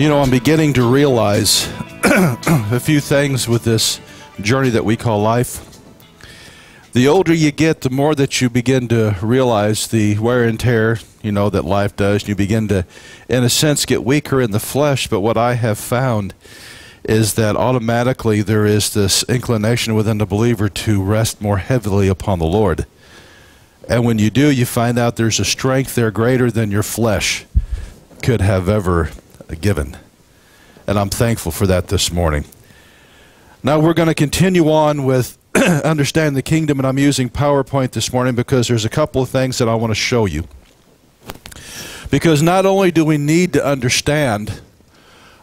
You know, I'm beginning to realize a few things with this journey that we call life. The older you get, the more that you begin to realize the wear and tear, you know, that life does. You begin to, in a sense, get weaker in the flesh. But what I have found is that automatically there is this inclination within the believer to rest more heavily upon the Lord. And when you do, you find out there's a strength there greater than your flesh could have ever given. And I'm thankful for that this morning. Now we're going to continue on with understand the kingdom, and I'm using PowerPoint this morning because there's a couple of things that I want to show you. Because not only do we need to understand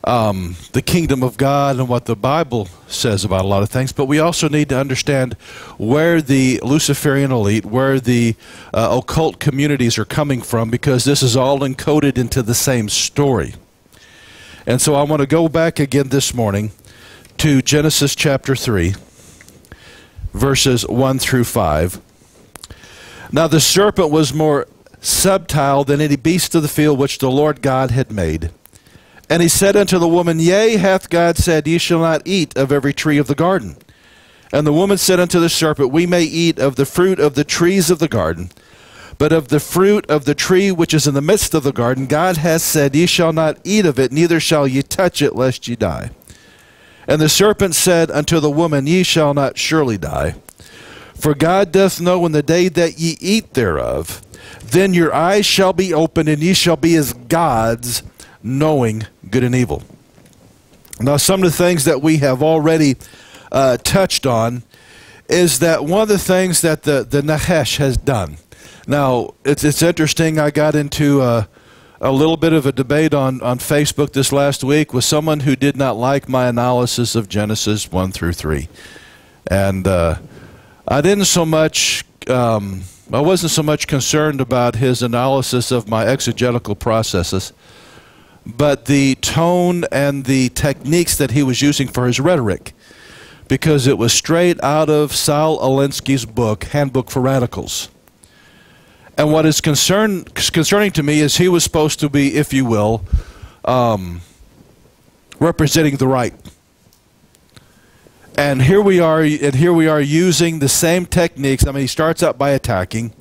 um, the kingdom of God and what the Bible says about a lot of things, but we also need to understand where the Luciferian elite, where the uh, occult communities are coming from, because this is all encoded into the same story. And so I want to go back again this morning to Genesis chapter 3, verses 1 through 5. Now the serpent was more subtile than any beast of the field which the Lord God had made. And he said unto the woman, Yea, hath God said, Ye shall not eat of every tree of the garden. And the woman said unto the serpent, We may eat of the fruit of the trees of the garden. But of the fruit of the tree which is in the midst of the garden, God has said, Ye shall not eat of it, neither shall ye touch it, lest ye die. And the serpent said unto the woman, Ye shall not surely die. For God doth know in the day that ye eat thereof, then your eyes shall be opened, and ye shall be as gods, knowing good and evil. Now, some of the things that we have already uh, touched on is that one of the things that the, the Nachash has done now, it's, it's interesting. I got into uh, a little bit of a debate on, on Facebook this last week with someone who did not like my analysis of Genesis 1 through 3. And uh, I didn't so much, um, I wasn't so much concerned about his analysis of my exegetical processes, but the tone and the techniques that he was using for his rhetoric. Because it was straight out of Saul Alinsky's book, Handbook for Radicals. And what is concern, concerning to me is he was supposed to be, if you will, um, representing the right. And here we are, and here we are using the same techniques. I mean, he starts out by attacking,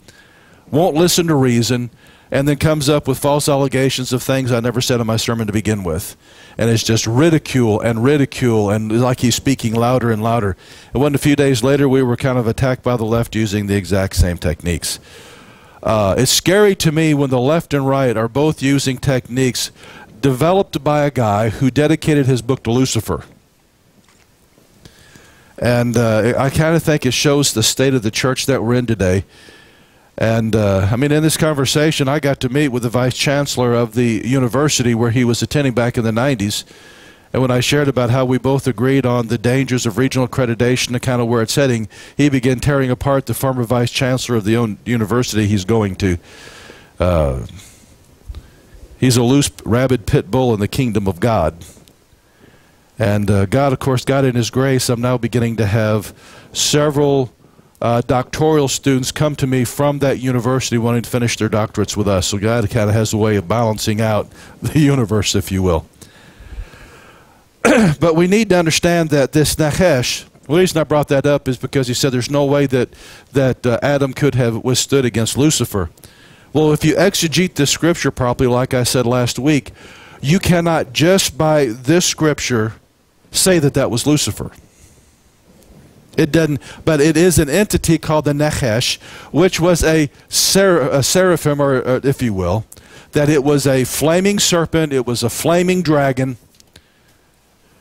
won't listen to reason, and then comes up with false allegations of things I never said in my sermon to begin with. And it's just ridicule and ridicule, and like he's speaking louder and louder. And when a few days later we were kind of attacked by the left using the exact same techniques. Uh, it's scary to me when the left and right are both using techniques developed by a guy who dedicated his book to Lucifer. And uh, I kind of think it shows the state of the church that we're in today. And uh, I mean, in this conversation, I got to meet with the vice chancellor of the university where he was attending back in the 90s. And when I shared about how we both agreed on the dangers of regional accreditation and kind of where it's heading, he began tearing apart the former vice chancellor of the own university he's going to. Uh, he's a loose, rabid pit bull in the kingdom of God. And uh, God, of course, God in His grace, I'm now beginning to have several uh, doctoral students come to me from that university wanting to finish their doctorates with us. So God kind of has a way of balancing out the universe, if you will. but we need to understand that this Nachash, the reason I brought that up is because he said there's no way that, that uh, Adam could have withstood against Lucifer. Well, if you exegete this scripture properly, like I said last week, you cannot just by this scripture say that that was Lucifer. It doesn't, but it is an entity called the Nachash, which was a, ser a seraphim, or, or if you will, that it was a flaming serpent, it was a flaming dragon,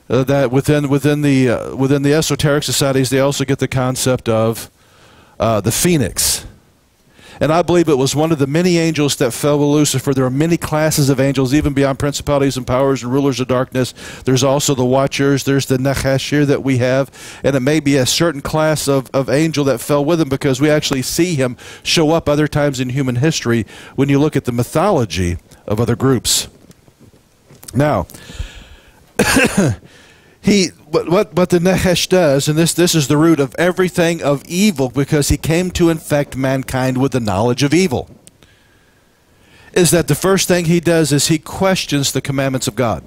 uh, that within within the uh, within the esoteric societies they also get the concept of uh, the phoenix. And I believe it was one of the many angels that fell with Lucifer. There are many classes of angels, even beyond principalities and powers and rulers of darkness. There's also the watchers. There's the Nechashir that we have. And it may be a certain class of, of angel that fell with him because we actually see him show up other times in human history when you look at the mythology of other groups. Now, he what, what what the Nachash does, and this this is the root of everything of evil, because he came to infect mankind with the knowledge of evil. Is that the first thing he does is he questions the commandments of God.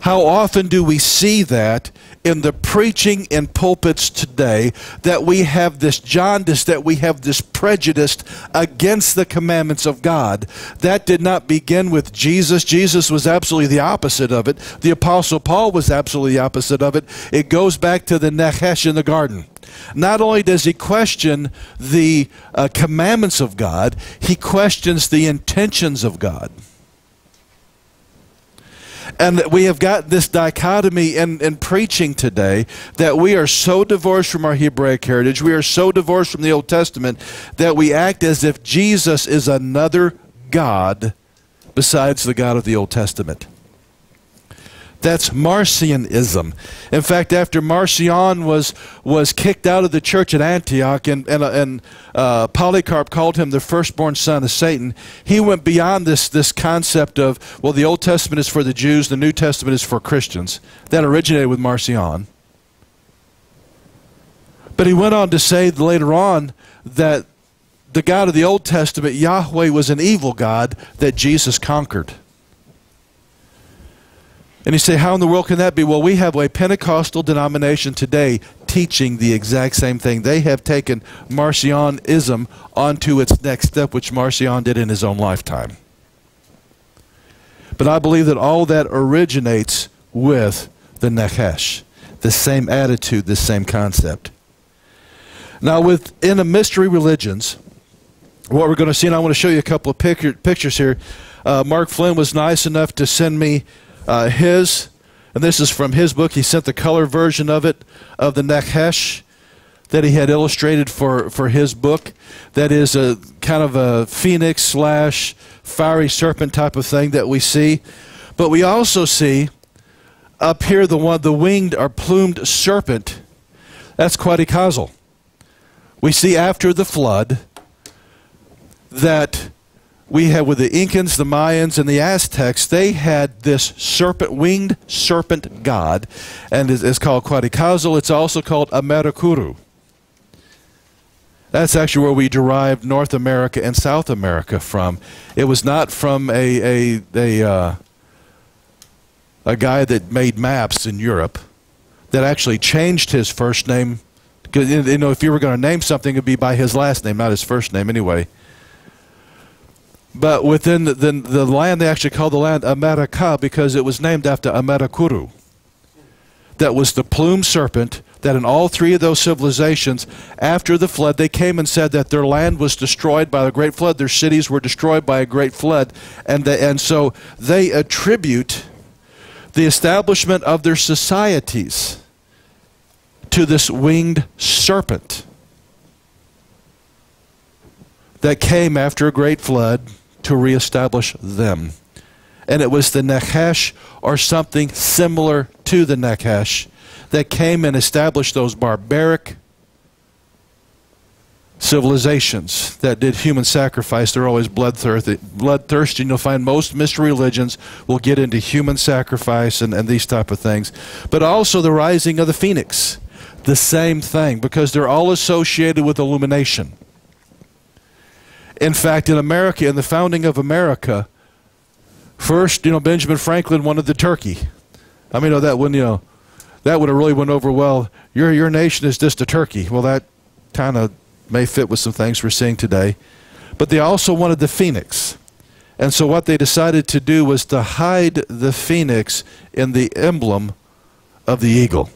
How often do we see that in the preaching in pulpits today that we have this jaundice, that we have this prejudice against the commandments of God? That did not begin with Jesus. Jesus was absolutely the opposite of it. The Apostle Paul was absolutely the opposite of it. It goes back to the Nachash in the garden. Not only does he question the uh, commandments of God, he questions the intentions of God. And we have got this dichotomy in, in preaching today that we are so divorced from our Hebraic heritage, we are so divorced from the Old Testament that we act as if Jesus is another God besides the God of the Old Testament. That's Marcionism. In fact, after Marcion was, was kicked out of the church at Antioch and, and, and uh, Polycarp called him the firstborn son of Satan, he went beyond this, this concept of, well, the Old Testament is for the Jews, the New Testament is for Christians. That originated with Marcion. But he went on to say later on that the God of the Old Testament, Yahweh, was an evil God that Jesus conquered. And you say, how in the world can that be? Well, we have a Pentecostal denomination today teaching the exact same thing. They have taken Marcionism onto its next step, which Marcion did in his own lifetime. But I believe that all that originates with the Nachash, the same attitude, the same concept. Now, within the mystery religions, what we're going to see, and I want to show you a couple of picture, pictures here. Uh, Mark Flynn was nice enough to send me uh, his, and this is from his book, he sent the color version of it, of the Nachash that he had illustrated for, for his book. That is a kind of a phoenix slash fiery serpent type of thing that we see. But we also see up here the one, the winged or plumed serpent. That's Quetzalcoatl. We see after the flood that we have with the Incans, the Mayans, and the Aztecs, they had this serpent, winged serpent god, and it's called Quetzalcoatl. It's also called Ameracuru. That's actually where we derived North America and South America from. It was not from a a a, uh, a guy that made maps in Europe that actually changed his first name. Because you know, if you were going to name something, it'd be by his last name, not his first name, anyway. But within the, the, the, land, they actually called the land America because it was named after Ameracuru. That was the plume serpent that in all three of those civilizations, after the flood, they came and said that their land was destroyed by a great flood, their cities were destroyed by a great flood. And, and so they attribute the establishment of their societies to this winged serpent that came after a great flood to reestablish them. And it was the Nachash or something similar to the Nachash that came and established those barbaric civilizations that did human sacrifice. They're always bloodthirsty. bloodthirsty. And you'll find most mystery religions will get into human sacrifice and, and these type of things. But also the rising of the phoenix. The same thing, because they're all associated with illumination. In fact, in America, in the founding of America, first, you know, Benjamin Franklin wanted the turkey. I mean, you know, that wouldn't, you know, that would have really went over well. Your your nation is just a turkey. Well, that kind of may fit with some things we're seeing today. But they also wanted the phoenix. And so what they decided to do was to hide the phoenix in the emblem of the eagle.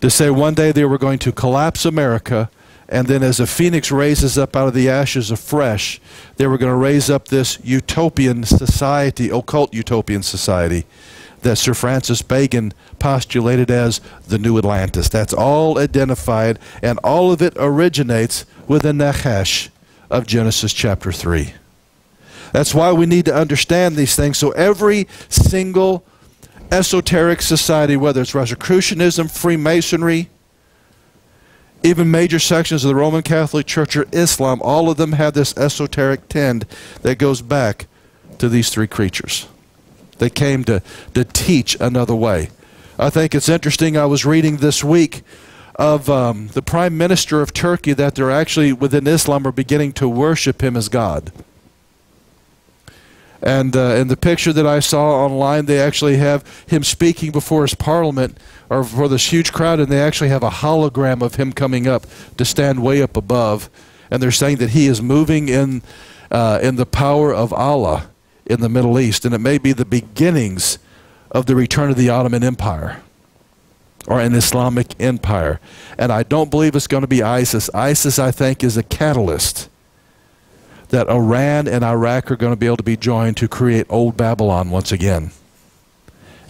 To say one day they were going to collapse America and then, as a phoenix raises up out of the ashes afresh, they were going to raise up this utopian society, occult utopian society, that Sir Francis Bacon postulated as the New Atlantis. That's all identified, and all of it originates with the Nachash of Genesis chapter 3. That's why we need to understand these things. So every single esoteric society, whether it's Rosicrucianism, Freemasonry, even major sections of the Roman Catholic Church or Islam, all of them have this esoteric tend that goes back to these three creatures. They came to, to teach another way. I think it's interesting. I was reading this week of um, the prime minister of Turkey that they're actually within Islam are beginning to worship him as God. And uh, in the picture that I saw online, they actually have him speaking before his parliament or for this huge crowd, and they actually have a hologram of him coming up to stand way up above. And they're saying that he is moving in, uh, in the power of Allah in the Middle East, and it may be the beginnings of the return of the Ottoman Empire or an Islamic empire. And I don't believe it's going to be ISIS. ISIS, I think, is a catalyst that Iran and Iraq are going to be able to be joined to create old Babylon once again.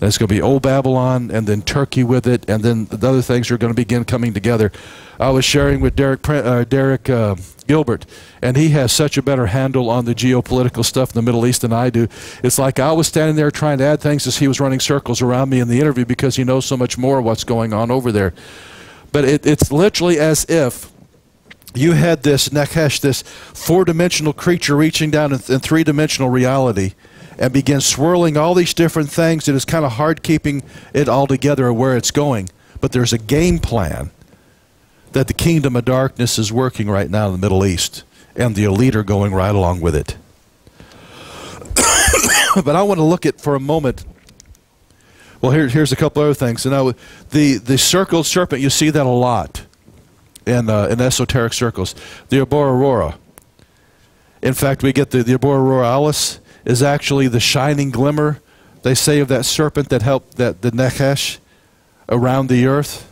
It's going to be old Babylon and then Turkey with it, and then the other things are going to begin coming together. I was sharing with Derek, uh, Derek uh, Gilbert, and he has such a better handle on the geopolitical stuff in the Middle East than I do. It's like I was standing there trying to add things as he was running circles around me in the interview because he knows so much more what's going on over there. But it, it's literally as if you had this Nachash, this four-dimensional creature reaching down in, in three-dimensional reality and begin swirling all these different things. It is kind of hard keeping it all together where it's going. But there's a game plan that the kingdom of darkness is working right now in the Middle East, and the elite are going right along with it. but I want to look at for a moment. Well, here, here's a couple other things. So now, the the circled serpent, you see that a lot in uh, in esoteric circles. The Aurora. In fact, we get the the Abora Auroralis is actually the shining glimmer. They say of that serpent that helped that the Nachash around the earth.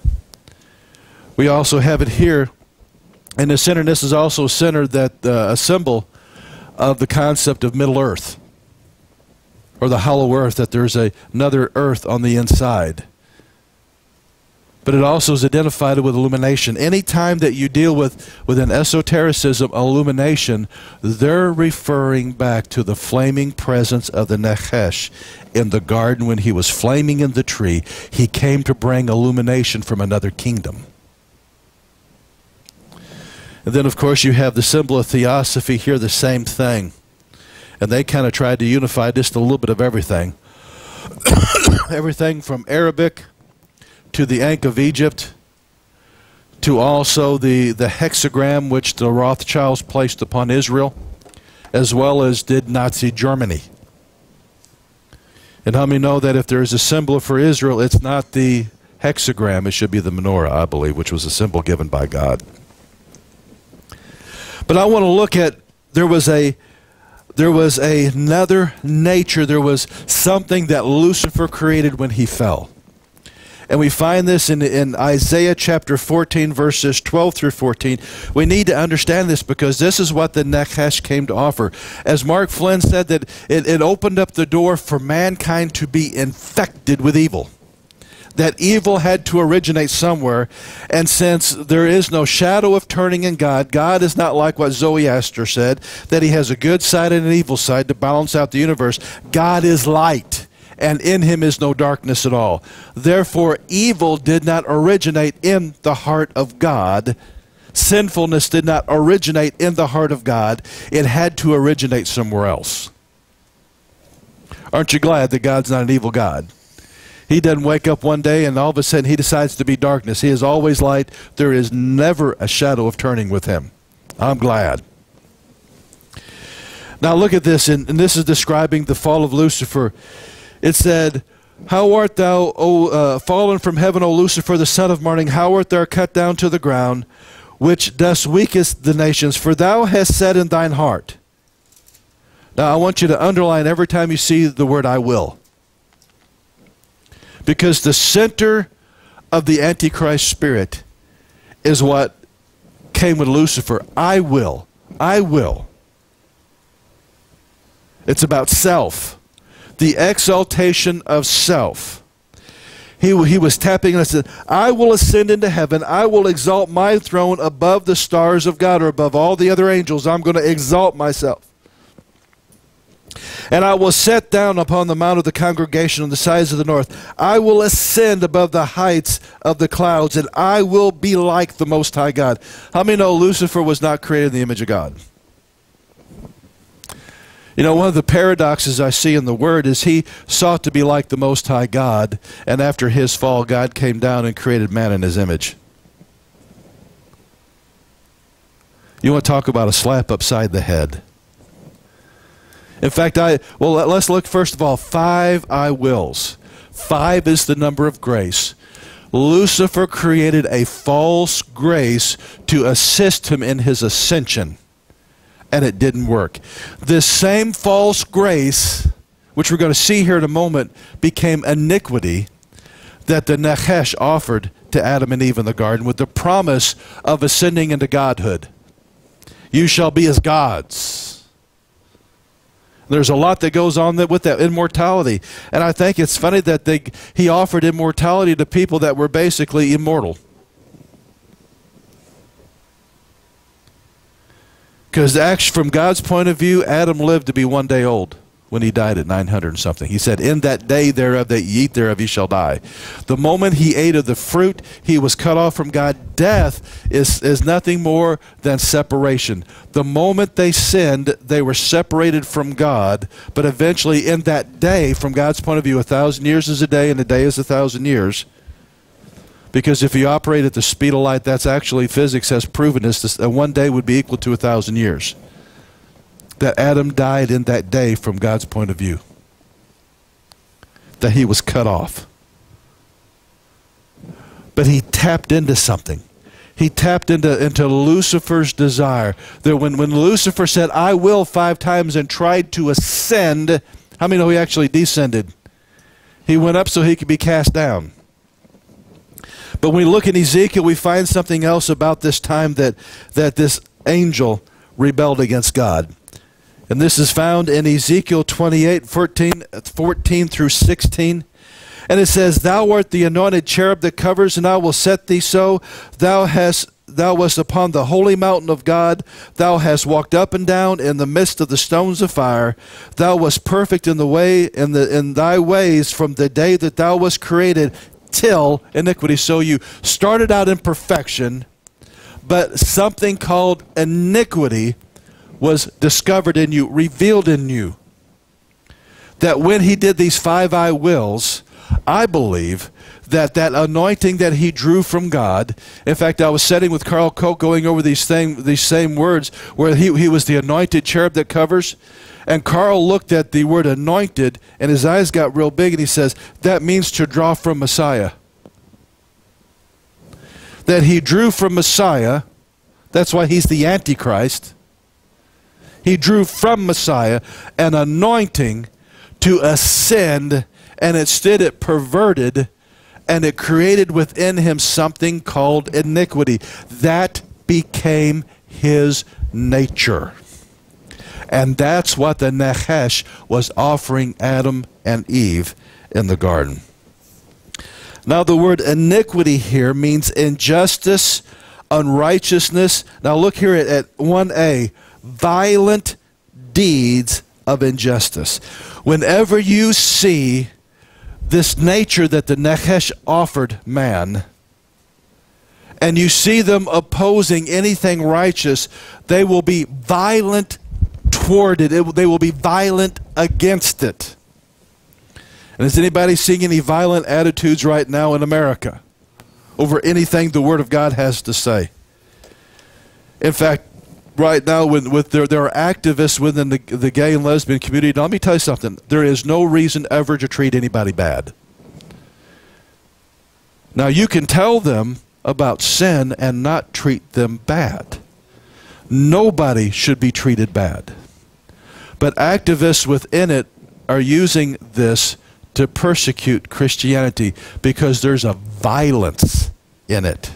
We also have it here. In the center, this is also centered that uh, a symbol of the concept of Middle Earth or the hollow earth, that there's a, another earth on the inside. But it also is identified with illumination. Anytime that you deal with, with an esotericism, illumination, they're referring back to the flaming presence of the Nachash in the garden when he was flaming in the tree. He came to bring illumination from another kingdom. And then, of course, you have the symbol of theosophy here, the same thing. And they kind of tried to unify just a little bit of everything. everything from Arabic to the Ankh of Egypt to also the, the hexagram which the Rothschilds placed upon Israel, as well as did Nazi Germany. And how many know that if there is a symbol for Israel, it's not the hexagram, it should be the menorah, I believe, which was a symbol given by God. But I want to look at there was a there was another nature, there was something that Lucifer created when he fell. And we find this in, in Isaiah chapter 14, verses 12 through 14. We need to understand this because this is what the Nachash came to offer. As Mark Flynn said, that it, it opened up the door for mankind to be infected with evil that evil had to originate somewhere. And since there is no shadow of turning in God, God is not like what Zoe Zoroaster said, that he has a good side and an evil side to balance out the universe. God is light, and in him is no darkness at all. Therefore, evil did not originate in the heart of God. Sinfulness did not originate in the heart of God. It had to originate somewhere else. Aren't you glad that God's not an evil God? He doesn't wake up one day and all of a sudden he decides to be darkness. He is always light. There is never a shadow of turning with him. I'm glad. Now look at this, and, and this is describing the fall of Lucifer. It said, How art thou, O uh, fallen from heaven, O Lucifer, the son of morning? How art thou cut down to the ground, which dost weakest the nations? For thou hast said in thine heart. Now I want you to underline every time you see the word I will. Because the center of the Antichrist spirit is what came with Lucifer. I will. I will. It's about self, the exaltation of self. He, he was tapping and said, I will ascend into heaven. I will exalt my throne above the stars of God or above all the other angels. I'm going to exalt myself. And I will set down upon the mount of the congregation on the sides of the north. I will ascend above the heights of the clouds, and I will be like the Most High God. How many know Lucifer was not created in the image of God? You know, one of the paradoxes I see in the Word is he sought to be like the Most High God, and after his fall, God came down and created man in his image. You want to talk about a slap upside the head? In fact, I well let's look first of all five I wills. Five is the number of grace. Lucifer created a false grace to assist him in his ascension, and it didn't work. This same false grace, which we're going to see here in a moment, became iniquity that the Nachash offered to Adam and Eve in the garden with the promise of ascending into godhood. You shall be as gods. There's a lot that goes on with that immortality. And I think it's funny that they, he offered immortality to people that were basically immortal. Because from God's point of view, Adam lived to be one day old when he died at 900 and something. He said, In that day thereof that ye eat thereof, ye shall die. The moment he ate of the fruit, he was cut off from God. Death is, is nothing more than separation. The moment they sinned, they were separated from God. But eventually, in that day, from God's point of view, a thousand years is a day, and a day is a thousand years. Because if you operate at the speed of light, that's actually physics has proven this. That one day would be equal to a thousand years that Adam died in that day from God's point of view. That he was cut off. But he tapped into something. He tapped into, into Lucifer's desire. That when, when Lucifer said, I will five times and tried to ascend, how many know he actually descended? He went up so he could be cast down. But when we look in Ezekiel, we find something else about this time that, that this angel rebelled against God. And this is found in Ezekiel 28 14, 14 through 16. And it says, Thou art the anointed cherub that covers, and I will set thee so. Thou hast thou wast upon the holy mountain of God. Thou hast walked up and down in the midst of the stones of fire. Thou wast perfect in the way in the in thy ways from the day that thou wast created till iniquity. So you started out in perfection, but something called iniquity was discovered in you, revealed in you. That when he did these five I wills, I believe that that anointing that he drew from God. In fact, I was sitting with Carl Koch going over these thing, these same words where he, he was the anointed cherub that covers. And Carl looked at the word anointed and his eyes got real big and he says, that means to draw from Messiah. That he drew from Messiah. That's why he's the Antichrist. He drew from Messiah an anointing to ascend, and instead it perverted and it created within him something called iniquity. That became his nature. And that's what the Nachash was offering Adam and Eve in the garden. Now, the word iniquity here means injustice, unrighteousness. Now, look here at, at 1a violent deeds of injustice. Whenever you see this nature that the Nachash offered man, and you see them opposing anything righteous, they will be violent toward it. they will be violent against it. And is anybody seeing any violent attitudes right now in America over anything the Word of God has to say? In fact, right now with, with there, there are activists within the, the gay and lesbian community. Now, let me tell you something. There is no reason ever to treat anybody bad. Now, you can tell them about sin and not treat them bad. Nobody should be treated bad. But activists within it are using this to persecute Christianity because there's a violence in it.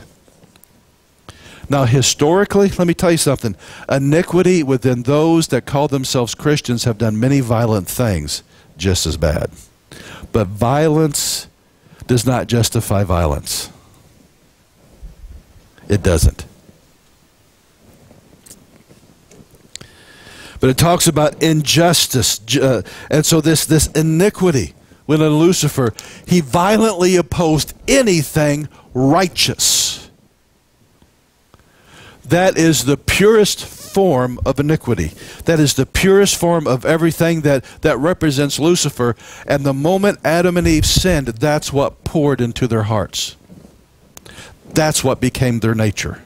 Now, historically, let me tell you something. Iniquity within those that call themselves Christians have done many violent things just as bad. But violence does not justify violence. It doesn't. But it talks about injustice. Uh, and so this, this iniquity, when Lucifer, he violently opposed anything righteous. That is the purest form of iniquity. That is the purest form of everything that, that represents Lucifer. And the moment Adam and Eve sinned, that's what poured into their hearts. That's what became their nature.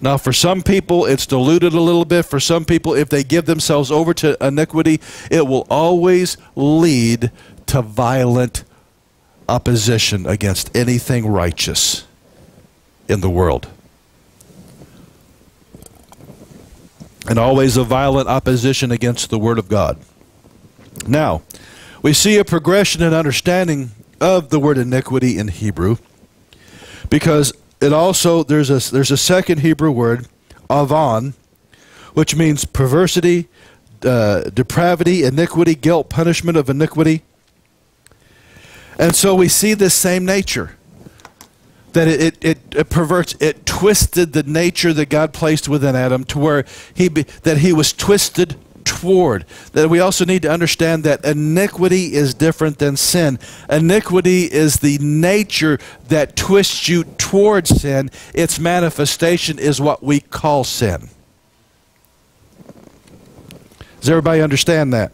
Now, for some people, it's diluted a little bit. For some people, if they give themselves over to iniquity, it will always lead to violent opposition against anything righteous in the world. And always a violent opposition against the Word of God. Now, we see a progression in understanding of the word iniquity in Hebrew because it also there's a there's a second Hebrew word, avon, which means perversity, uh, depravity, iniquity, guilt, punishment of iniquity. And so we see this same nature. That it, it, it, perverts, it twisted the nature that God placed within Adam to where he be, that he was twisted toward. That we also need to understand that iniquity is different than sin. Iniquity is the nature that twists you towards sin. Its manifestation is what we call sin. Does everybody understand that?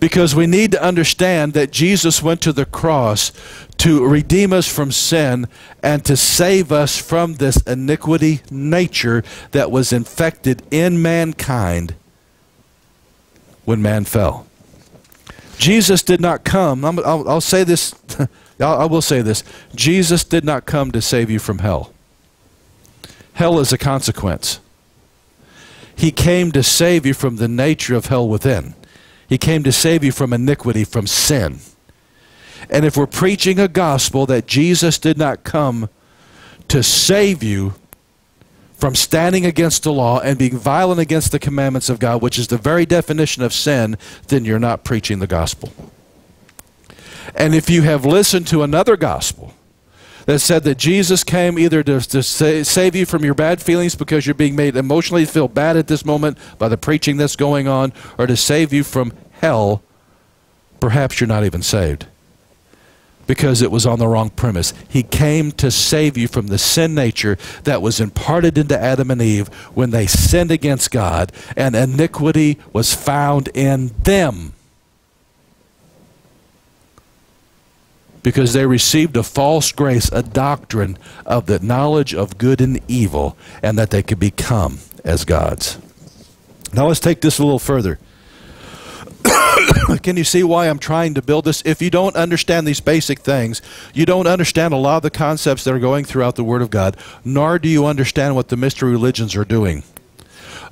Because we need to understand that Jesus went to the cross to redeem us from sin and to save us from this iniquity nature that was infected in mankind when man fell. Jesus did not come, i will say this, I will say this. Jesus did not come to save you from hell. Hell is a consequence. He came to save you from the nature of hell within. He came to save you from iniquity, from sin. And if we're preaching a gospel that Jesus did not come to save you from standing against the law and being violent against the commandments of God, which is the very definition of sin, then you're not preaching the gospel. And if you have listened to another gospel that said that Jesus came either to, to save you from your bad feelings because you're being made emotionally feel bad at this moment by the preaching that's going on, or to save you from hell, perhaps you're not even saved because it was on the wrong premise. He came to save you from the sin nature that was imparted into Adam and Eve when they sinned against God, and iniquity was found in them. Because they received a false grace, a doctrine of the knowledge of good and evil, and that they could become as gods. Now let's take this a little further. Can you see why I'm trying to build this? If you don't understand these basic things, you don't understand a lot of the concepts that are going throughout the Word of God, nor do you understand what the mystery religions are doing.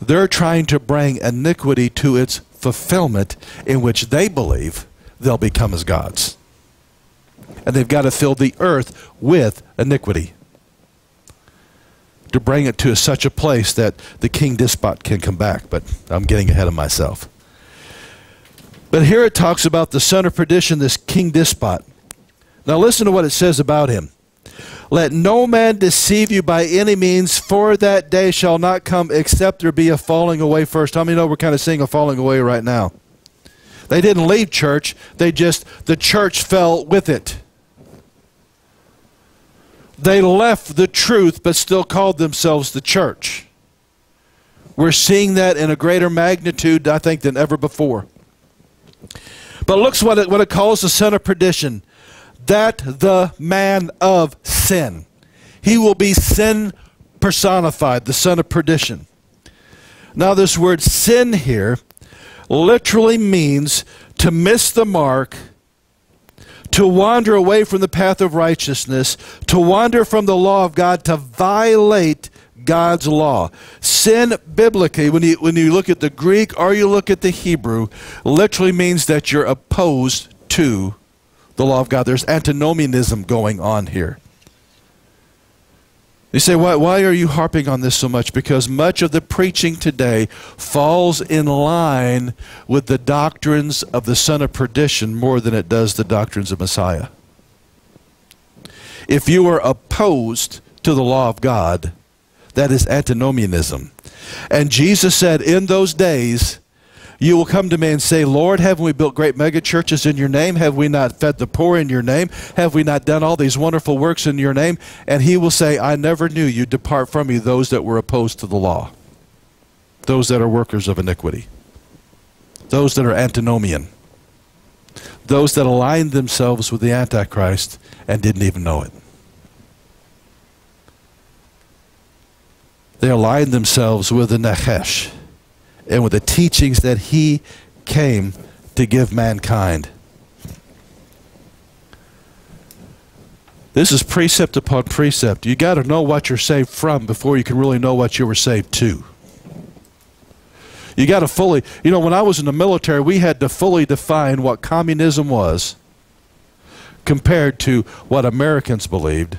They're trying to bring iniquity to its fulfillment in which they believe they'll become as gods. And they've got to fill the earth with iniquity to bring it to such a place that the king despot can come back. But I'm getting ahead of myself. But here it talks about the son of perdition, this king despot. Now listen to what it says about him. Let no man deceive you by any means, for that day shall not come except there be a falling away first. How many know we're kind of seeing a falling away right now? They didn't leave church, they just, the church fell with it. They left the truth but still called themselves the church. We're seeing that in a greater magnitude, I think, than ever before. But looks what it, what it calls the son of perdition. That the man of sin. He will be sin personified, the son of perdition. Now, this word sin here literally means to miss the mark, to wander away from the path of righteousness, to wander from the law of God, to violate God's law. Sin biblically, when you, when you look at the Greek or you look at the Hebrew, literally means that you're opposed to the law of God. There's antinomianism going on here. You say, why, why are you harping on this so much? Because much of the preaching today falls in line with the doctrines of the son of perdition more than it does the doctrines of Messiah. If you are opposed to the law of God, that is antinomianism. And Jesus said, In those days, you will come to me and say, Lord, haven't we built great mega churches in your name? Have we not fed the poor in your name? Have we not done all these wonderful works in your name? And he will say, I never knew you. Depart from me, those that were opposed to the law, those that are workers of iniquity, those that are antinomian, those that aligned themselves with the Antichrist and didn't even know it. They aligned themselves with the Nachash and with the teachings that he came to give mankind. This is precept upon precept. You got to know what you're saved from before you can really know what you were saved to. You got to fully, you know, when I was in the military, we had to fully define what communism was compared to what Americans believed.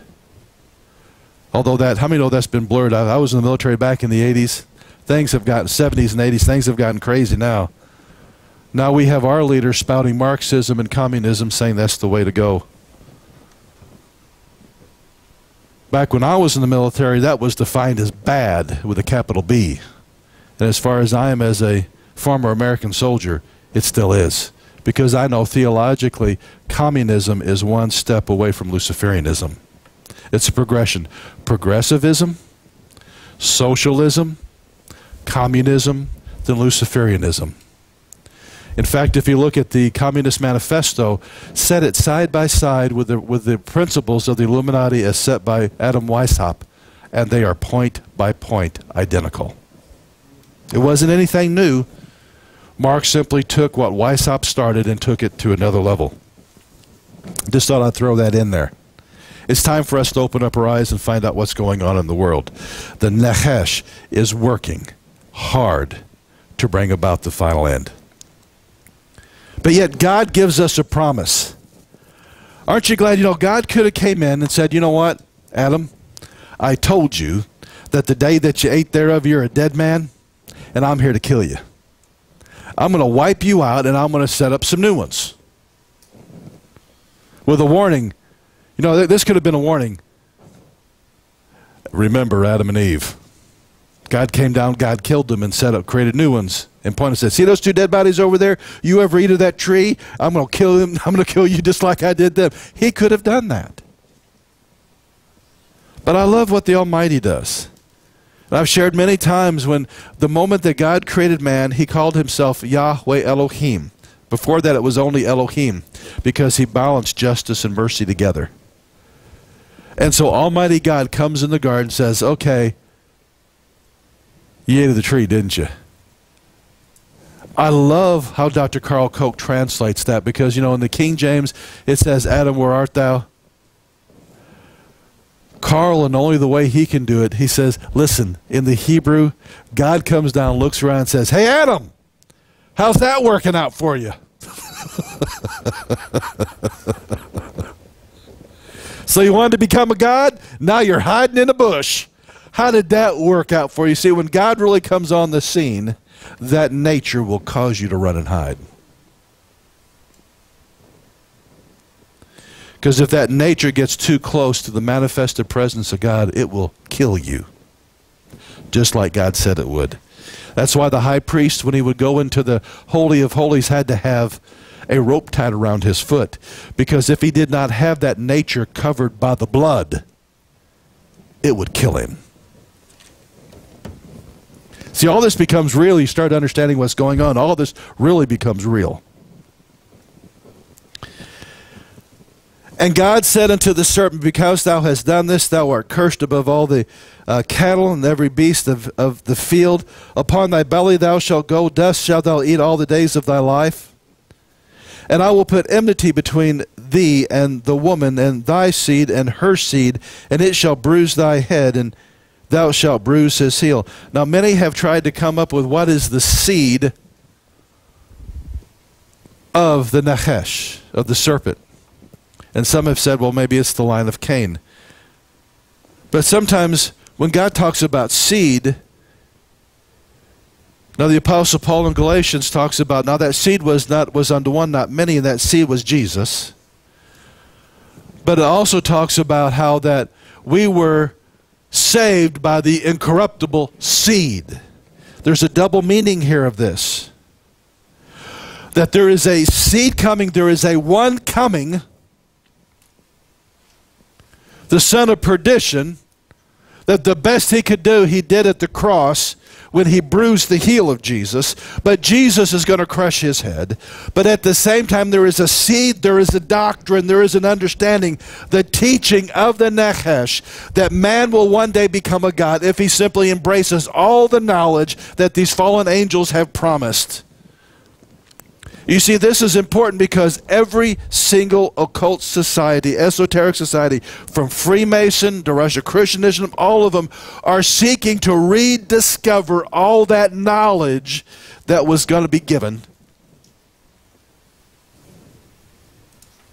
Although that, how many know that's been blurred? I, I was in the military back in the 80s. Things have gotten, 70s and 80s, things have gotten crazy now. Now we have our leaders spouting Marxism and communism saying that's the way to go. Back when I was in the military, that was defined as bad with a capital B. And as far as I am as a former American soldier, it still is. Because I know theologically, communism is one step away from Luciferianism. It's a progression. Progressivism, socialism, communism, then Luciferianism. In fact, if you look at the Communist Manifesto, set it side by side with the, with the principles of the Illuminati as set by Adam Weishaupt, and they are point by point identical. It wasn't anything new. Marx simply took what Weishaupt started and took it to another level. Just thought I'd throw that in there. It's time for us to open up our eyes and find out what's going on in the world. The Nachash is working hard to bring about the final end. But yet God gives us a promise. Aren't you glad? You know, God could have came in and said, you know what, Adam, I told you that the day that you ate thereof, you're a dead man, and I'm here to kill you. I'm going to wipe you out, and I'm going to set up some new ones. With a warning. You know, this could have been a warning. Remember Adam and Eve. God came down, God killed them, and set up, created new ones and pointed said, See those two dead bodies over there? You ever eat of that tree? I'm going to kill them. I'm going to kill you just like I did them. He could have done that. But I love what the Almighty does. And I've shared many times when the moment that God created man, he called himself Yahweh Elohim. Before that, it was only Elohim because he balanced justice and mercy together. And so Almighty God comes in the garden and says, Okay, you ate of the tree, didn't you? I love how Dr. Carl Koch translates that because, you know, in the King James, it says, Adam, where art thou? Carl, and only the way he can do it, he says, listen, in the Hebrew, God comes down, looks around, and says, Hey, Adam, how's that working out for you? so you wanted to become a God? Now you're hiding in a bush. How did that work out for you? See, when God really comes on the scene, that nature will cause you to run and hide. Because if that nature gets too close to the manifested presence of God, it will kill you. Just like God said it would. That's why the high priest, when he would go into the Holy of Holies, had to have a rope tied around his foot. Because if he did not have that nature covered by the blood, it would kill him. See, all this becomes real. You start understanding what's going on. All this really becomes real. And God said unto the serpent, Because thou hast done this, thou art cursed above all the uh, cattle and every beast of, of the field. Upon thy belly thou shalt go, dust shalt thou eat all the days of thy life. And I will put enmity between thee and the woman, and thy seed and her seed, and it shall bruise thy head, and thou shalt bruise his heel. Now, many have tried to come up with what is the seed of the Nachash, of the serpent. And some have said, well, maybe it's the line of Cain. But sometimes when God talks about seed, now the Apostle Paul in Galatians talks about now that seed was not was unto one, not many, and that seed was Jesus. But it also talks about how that we were saved by the incorruptible seed. There's a double meaning here of this. That there is a seed coming, there is a one coming, the son of perdition, that the best he could do, he did at the cross when he bruised the heel of Jesus, but Jesus is going to crush his head. But at the same time, there is a seed, there is a doctrine, there is an understanding, the teaching of the Nachash that man will one day become a God if he simply embraces all the knowledge that these fallen angels have promised. You see, this is important because every single occult society, esoteric society, from Freemason to Rosicrucianism, all of them are seeking to rediscover all that knowledge that was going to be given.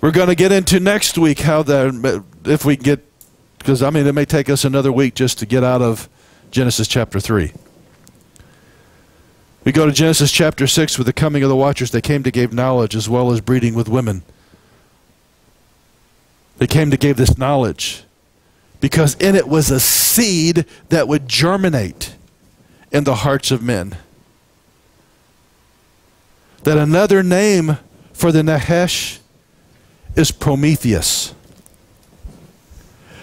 We're going to get into next week how that, if we get, because I mean, it may take us another week just to get out of Genesis chapter 3. We go to Genesis chapter 6 with the coming of the watchers. They came to give knowledge as well as breeding with women. They came to give this knowledge because in it was a seed that would germinate in the hearts of men. That another name for the Nachash is Prometheus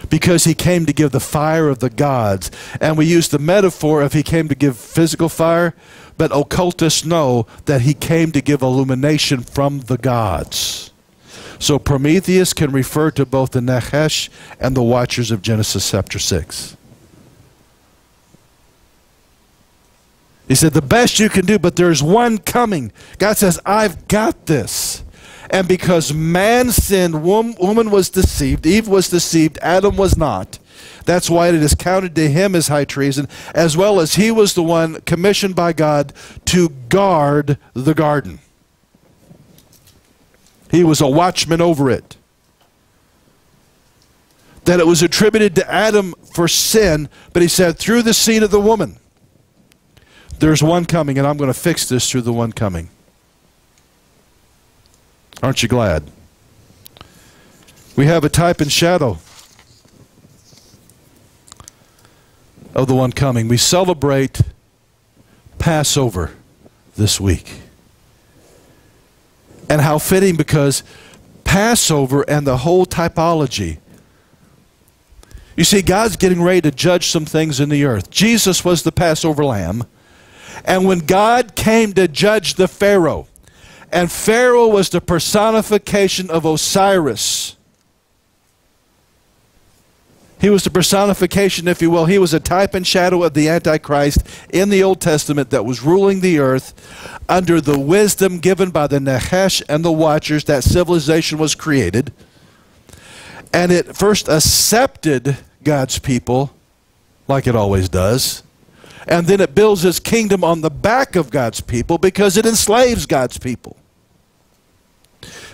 because he came to give the fire of the gods. And we use the metaphor of he came to give physical fire, but occultists know that he came to give illumination from the gods. So Prometheus can refer to both the Nachash and the Watchers of Genesis chapter 6. He said, The best you can do, but there's one coming. God says, I've got this. And because man sinned, woman was deceived, Eve was deceived, Adam was not. That's why it is counted to him as high treason, as well as he was the one commissioned by God to guard the garden. He was a watchman over it. That it was attributed to Adam for sin, but he said, through the seed of the woman, there's one coming, and I'm going to fix this through the one coming. Aren't you glad? We have a type and shadow of the one coming. We celebrate Passover this week. And how fitting because Passover and the whole typology. You see, God's getting ready to judge some things in the earth. Jesus was the Passover lamb. And when God came to judge the Pharaoh, and Pharaoh was the personification of Osiris. He was the personification, if you will. He was a type and shadow of the Antichrist in the Old Testament that was ruling the earth under the wisdom given by the Nachash and the Watchers that civilization was created. And it first accepted God's people, like it always does and then it builds its kingdom on the back of God's people because it enslaves God's people.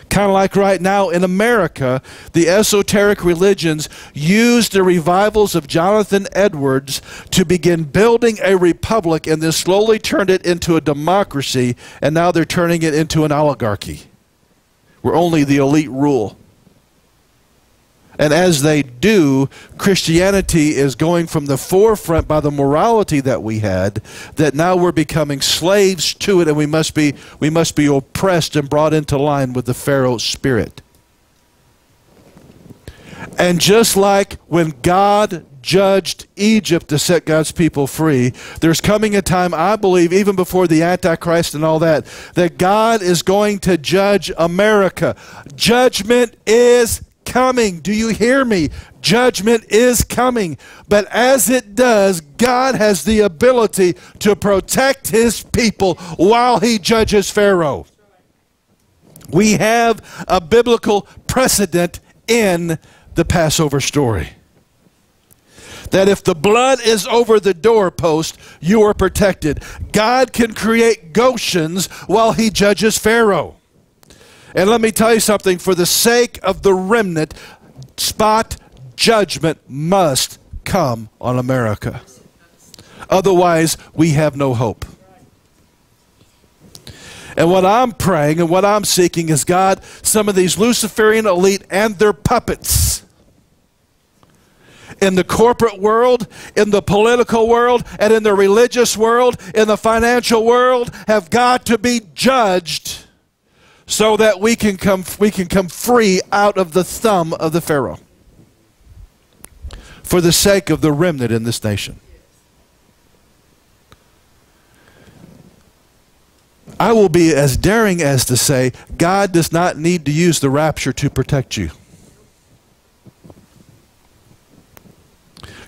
Kind of like right now in America, the esoteric religions used the revivals of Jonathan Edwards to begin building a republic and then slowly turned it into a democracy, and now they're turning it into an oligarchy where only the elite rule. And as they do, Christianity is going from the forefront by the morality that we had, that now we're becoming slaves to it, and we must be, we must be oppressed and brought into line with the Pharaoh spirit. And just like when God judged Egypt to set God's people free, there's coming a time, I believe, even before the Antichrist and all that, that God is going to judge America. Judgment is coming. Do you hear me? Judgment is coming. But as it does, God has the ability to protect his people while he judges Pharaoh. We have a biblical precedent in the Passover story. That if the blood is over the doorpost, you are protected. God can create Goshens while he judges Pharaoh. And let me tell you something for the sake of the remnant, spot judgment must come on America. Otherwise, we have no hope. And what I'm praying and what I'm seeking is God, some of these Luciferian elite and their puppets in the corporate world, in the political world, and in the religious world, in the financial world have got to be judged so that we can come we can come free out of the thumb of the Pharaoh. for the sake of the remnant in this nation. I will be as daring as to say God does not need to use the rapture to protect you.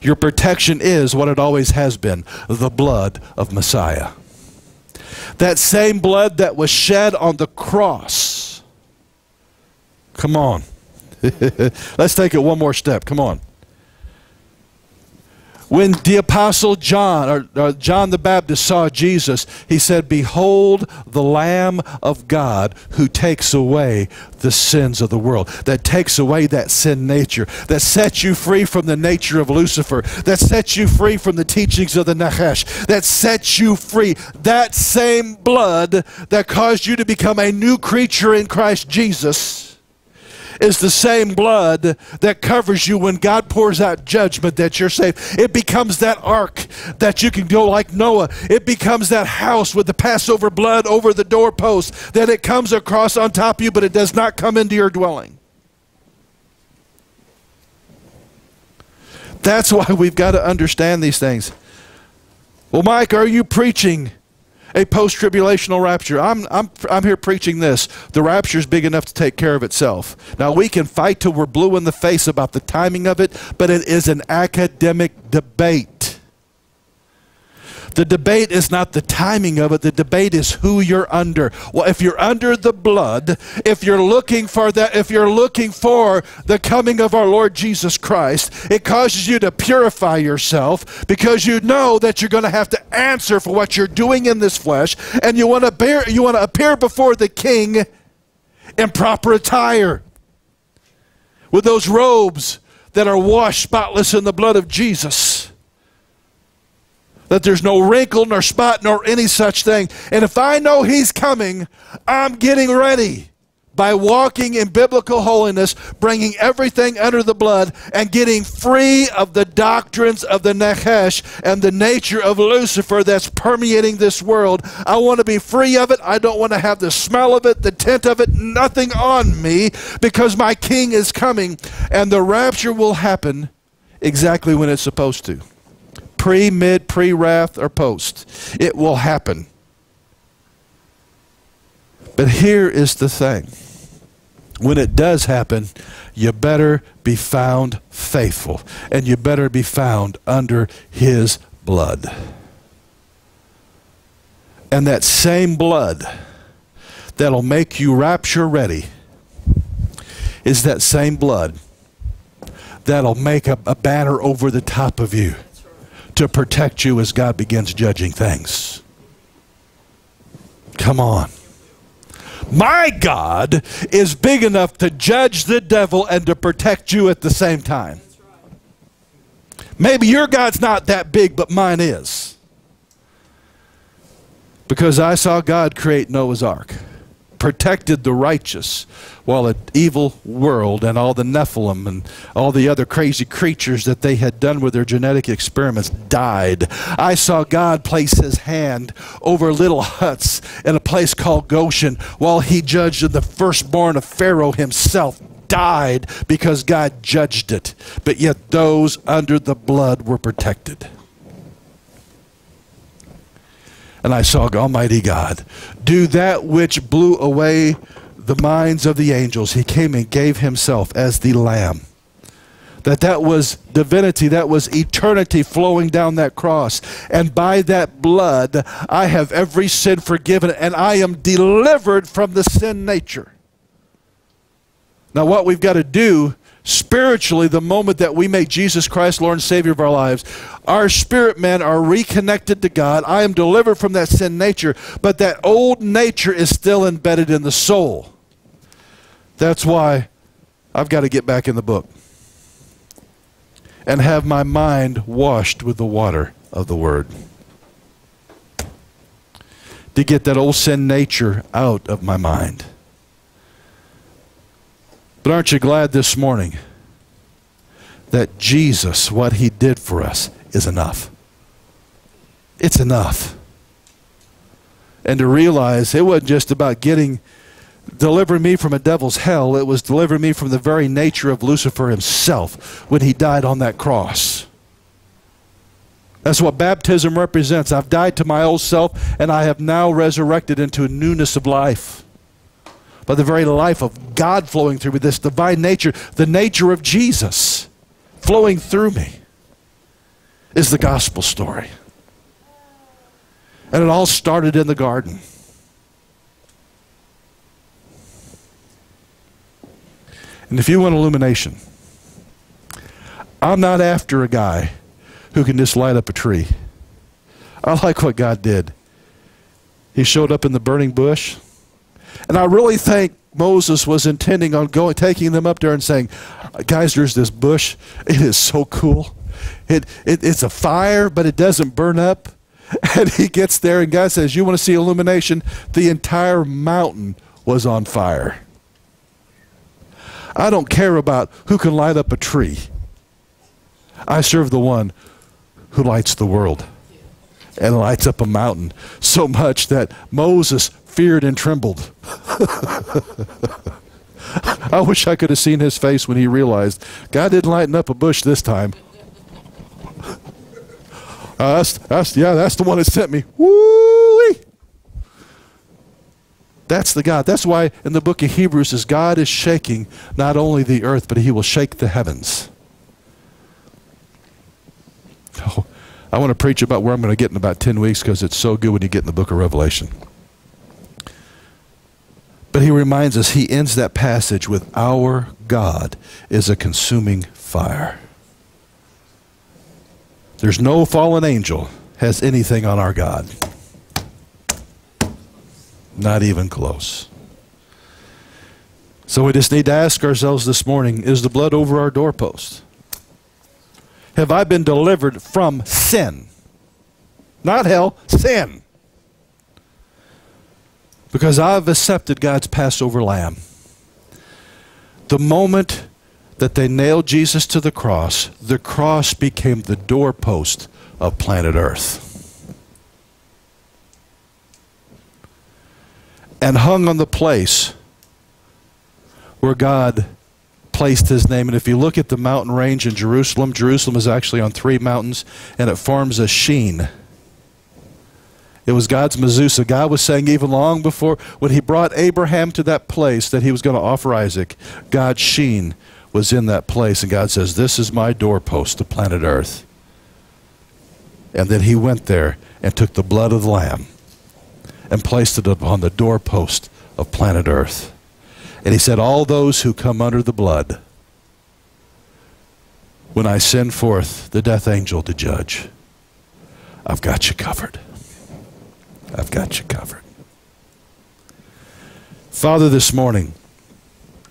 Your protection is what it always has been the blood of Messiah. That same blood that was shed on the cross. Come on. Let's take it one more step. Come on when the apostle John or, or, John the Baptist saw Jesus, he said, "Behold the Lamb of God who takes away the sins of the world. That takes away that sin nature. That sets you free from the nature of Lucifer. That sets you free from the teachings of the Nachash. That sets you free. That same blood that caused you to become a new creature in Christ Jesus." Is the same blood that covers you when God pours out judgment that you're safe. It becomes that ark that you can go like Noah. It becomes that house with the Passover blood over the doorpost that it comes across on top of you, but it does not come into your dwelling. That's why we've got to understand these things. Well, Mike, are you preaching? A post tribulational rapture. I'm, I'm, I'm here preaching this. The rapture is big enough to take care of itself. Now, we can fight till we're blue in the face about the timing of it, but it is an academic debate. The debate is not the timing of it, the debate is who you're under. Well, if you're under the blood, if you're looking for that, if you're looking for the coming of our Lord Jesus Christ, it causes you to purify yourself because you know that you're going to have to answer for what you're doing in this flesh, and you want to bear you want to appear before the king in proper attire with those robes that are washed spotless in the blood of Jesus that there's no wrinkle nor spot nor any such thing. And if I know He's coming, I'm getting ready by walking in biblical holiness, bringing everything under the blood, and getting free of the doctrines of the Nachash and the nature of Lucifer that's permeating this world. I want to be free of it. I don't want to have the smell of it, the tint of it, nothing on me, because my King is coming, and the rapture will happen exactly when it's supposed to pre, mid, pre wrath, or post. It will happen. But here is the thing when it does happen, you better be found faithful and you better be found under His blood. And that same blood that'll make you rapture ready is that same blood that'll make a, a banner over the top of you to protect you as God begins judging things. Come on. My God is big enough to judge the devil and to protect you at the same time. Maybe your God's not that big, but mine is. Because I saw God create Noah's ark protected the righteous while an evil world and all the Nephilim and all the other crazy creatures that they had done with their genetic experiments died. I saw God place his hand over little huts in a place called Goshen while he judged the firstborn of Pharaoh himself died because God judged it. But yet those under the blood were protected and I saw Almighty God do that which blew away the minds of the angels. He came and gave himself as the Lamb. That that was divinity, that was eternity flowing down that cross. And by that blood, I have every sin forgiven, and I am delivered from the sin nature. Now, what we've got to do spiritually the moment that we make Jesus Christ Lord and Savior of our lives. Our spirit men are reconnected to God. I am delivered from that sin nature, but that old nature is still embedded in the soul. That's why I've got to get back in the book and have my mind washed with the water of the Word. To get that old sin nature out of my mind. But aren't you glad this morning that Jesus, what he did for us, is enough? It's enough. And to realize it wasn't just about getting delivering me from a devil's hell. It was delivering me from the very nature of Lucifer himself when he died on that cross. That's what baptism represents. I've died to my old self and I have now resurrected into a newness of life. By the very life of God flowing through me, this divine nature, the nature of Jesus flowing through me, is the gospel story. And it all started in the garden. And if you want illumination, I'm not after a guy who can just light up a tree. I like what God did. He showed up in the burning bush. And I really think Moses was intending on going, taking them up there and saying, guys, there's this bush. It is so cool. It, it, it's a fire, but it doesn't burn up. And he gets there, and God says, You want to see illumination? The entire mountain was on fire. I don't care about who can light up a tree. I serve the one who lights the world and lights up a mountain so much that Moses feared and trembled. I wish I could have seen his face when he realized God didn't lighten up a bush this time. Uh, that's, that's, yeah, that's the one that sent me. Woo! That's the God. That's why in the book of Hebrews says God is shaking not only the earth, but he will shake the heavens. Oh, I want to preach about where I'm going to get in about 10 weeks because it's so good when you get in the book of Revelation. But he reminds us, he ends that passage with, Our God is a consuming fire. There's no fallen angel has anything on our God. Not even close. So we just need to ask ourselves this morning is the blood over our doorpost? Have I been delivered from sin? Not hell, sin. Because I've accepted God's Passover lamb. The moment that they nailed Jesus to the cross, the cross became the doorpost of planet Earth. and hung on the place where God placed his name. And if you look at the mountain range in Jerusalem, Jerusalem is actually on three mountains and it forms a sheen. It was God's mezuzah. God was saying even long before when he brought Abraham to that place that he was going to offer Isaac, God's sheen was in that place. And God says, This is my doorpost to planet Earth. And then he went there and took the blood of the Lamb and placed it upon the doorpost of planet Earth. And he said, All those who come under the blood, when I send forth the death angel to judge, I've got you covered. I've got you covered. Father, this morning,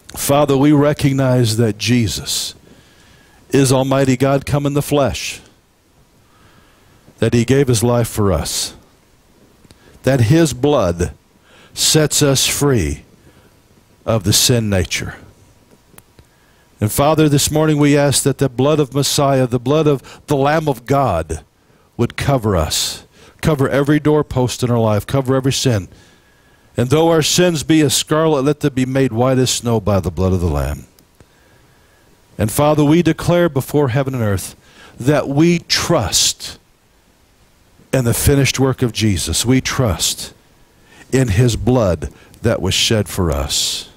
Father, we recognize that Jesus is Almighty God come in the flesh, that He gave His life for us that his blood sets us free of the sin nature. And Father, this morning we ask that the blood of Messiah, the blood of the Lamb of God, would cover us, cover every doorpost in our life, cover every sin. And though our sins be as scarlet, let them be made white as snow by the blood of the Lamb. And Father, we declare before heaven and earth that we trust in the finished work of Jesus. We trust in his blood that was shed for us.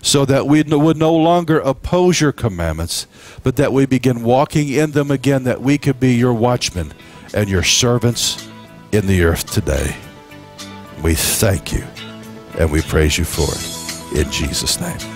So that we would no longer oppose your commandments, but that we begin walking in them again, that we could be your watchmen and your servants in the earth today. We thank you and we praise you for it. In Jesus' name.